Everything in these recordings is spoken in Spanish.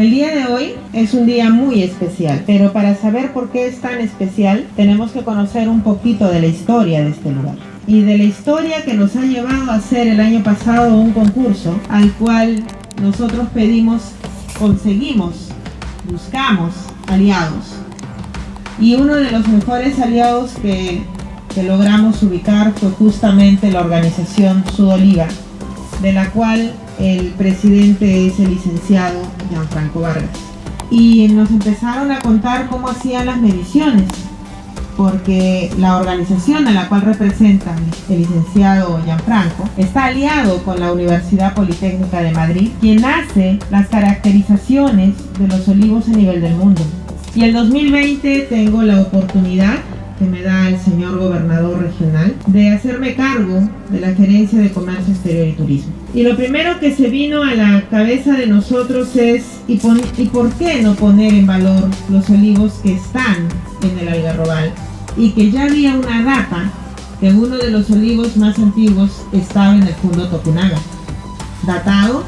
El día de hoy es un día muy especial, pero para saber por qué es tan especial tenemos que conocer un poquito de la historia de este lugar y de la historia que nos ha llevado a hacer el año pasado un concurso al cual nosotros pedimos, conseguimos, buscamos aliados. Y uno de los mejores aliados que, que logramos ubicar fue justamente la organización Sudoliva, de la cual el presidente es el licenciado Gianfranco Vargas. Y nos empezaron a contar cómo hacían las mediciones, porque la organización a la cual representa el licenciado Gianfranco está aliado con la Universidad Politécnica de Madrid, quien hace las caracterizaciones de los olivos a nivel del mundo. Y el 2020 tengo la oportunidad que me da el señor gobernador regional de hacerme cargo de la gerencia de comercio exterior y turismo. Y lo primero que se vino a la cabeza de nosotros es ¿y, y por qué no poner en valor los olivos que están en el algarrobal y que ya había una data que uno de los olivos más antiguos estaba en el fondo Tokunaga, datado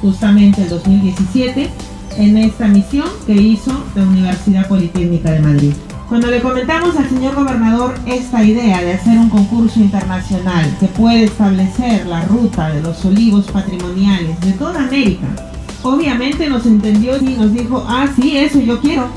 justamente el 2017 en esta misión que hizo la Universidad Politécnica de Madrid. Cuando le comentamos al señor gobernador esta idea de hacer un concurso internacional que puede establecer la ruta de los olivos patrimoniales de toda América, obviamente nos entendió y nos dijo, ah, sí, eso yo quiero,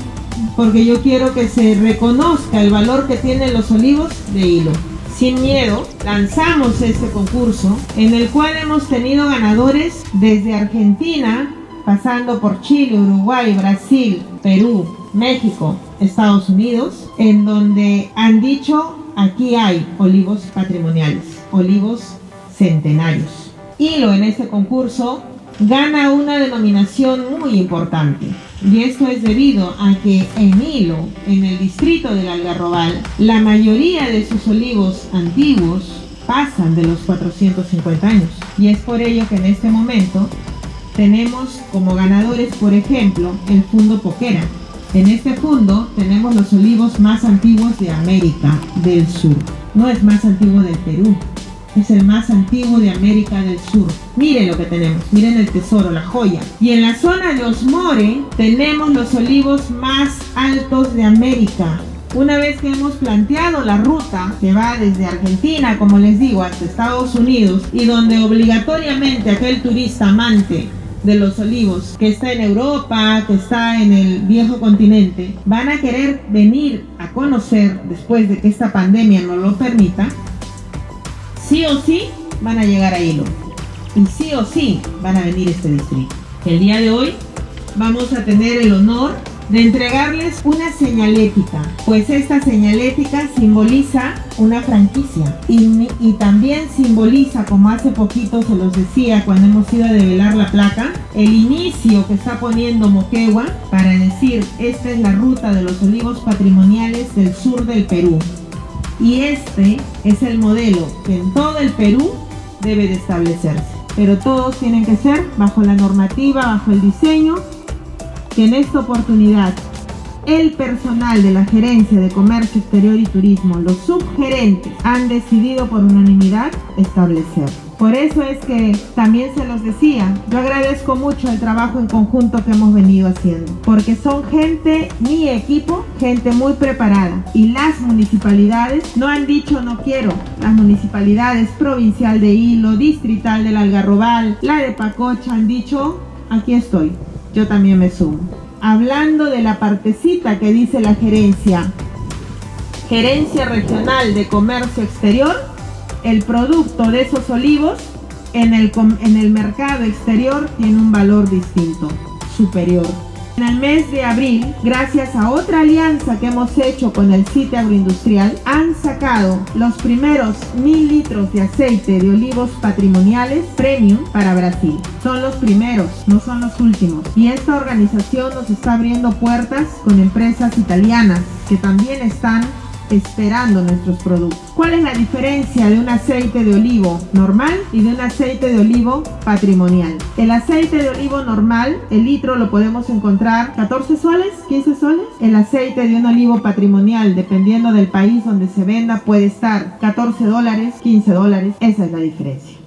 porque yo quiero que se reconozca el valor que tienen los olivos de hilo. Sin miedo, lanzamos este concurso en el cual hemos tenido ganadores desde Argentina, pasando por Chile, Uruguay, Brasil, Perú, México, Estados Unidos, en donde han dicho aquí hay olivos patrimoniales, olivos centenarios. Hilo en este concurso gana una denominación muy importante. Y esto es debido a que en Hilo, en el distrito del Algarrobal, la mayoría de sus olivos antiguos pasan de los 450 años. Y es por ello que en este momento tenemos como ganadores, por ejemplo, el Fundo Poquera. En este fondo tenemos los olivos más antiguos de América del Sur. No es más antiguo del Perú, es el más antiguo de América del Sur. Miren lo que tenemos, miren el tesoro, la joya. Y en la zona de Osmore tenemos los olivos más altos de América. Una vez que hemos planteado la ruta que va desde Argentina, como les digo, hasta Estados Unidos y donde obligatoriamente aquel turista amante de los olivos que está en Europa, que está en el viejo continente, van a querer venir a conocer después de que esta pandemia nos lo permita, sí o sí van a llegar a Hilo. Y sí o sí van a venir a este distrito. El día de hoy vamos a tener el honor de entregarles una señalética, pues esta señalética simboliza una franquicia y, y, también simboliza, como hace poquito se los decía cuando hemos ido a develar la placa, el inicio que está poniendo Moquegua para decir esta es la ruta de los olivos patrimoniales del sur del Perú. Y este es el modelo que en todo el Perú debe de establecerse. Pero todos tienen que ser bajo la normativa, bajo el diseño que en esta oportunidad el personal de la Gerencia de Comercio Exterior y Turismo, los subgerentes, han decidido por unanimidad establecer. Por eso es que también se los decía, yo agradezco mucho el trabajo en conjunto que hemos venido haciendo, porque son gente, mi equipo, gente muy preparada. Y las municipalidades no han dicho no quiero. Las municipalidades provincial de Hilo, distrital del Algarrobal, la de Pacocha han dicho aquí estoy, yo también me sumo. Hablando de la partecita que dice la gerencia, gerencia regional de comercio exterior, el producto de esos olivos en el, en el mercado exterior tiene un valor distinto, superior. En el mes de abril, gracias a otra alianza que hemos hecho con el sitio agroindustrial, han sacado los primeros mil litros de aceite de olivos patrimoniales premium para Brasil. Son los primeros, no son los últimos. Y esta organización nos está abriendo puertas con empresas italianas que también están esperando nuestros productos. ¿Cuál es la diferencia de un aceite de olivo normal y de un aceite de olivo patrimonial? El aceite de olivo normal, el litro lo podemos encontrar 14 soles, 15 soles. El aceite de un olivo patrimonial, dependiendo del país donde se venda, puede estar 14 dólares, 15 dólares. Esa es la diferencia.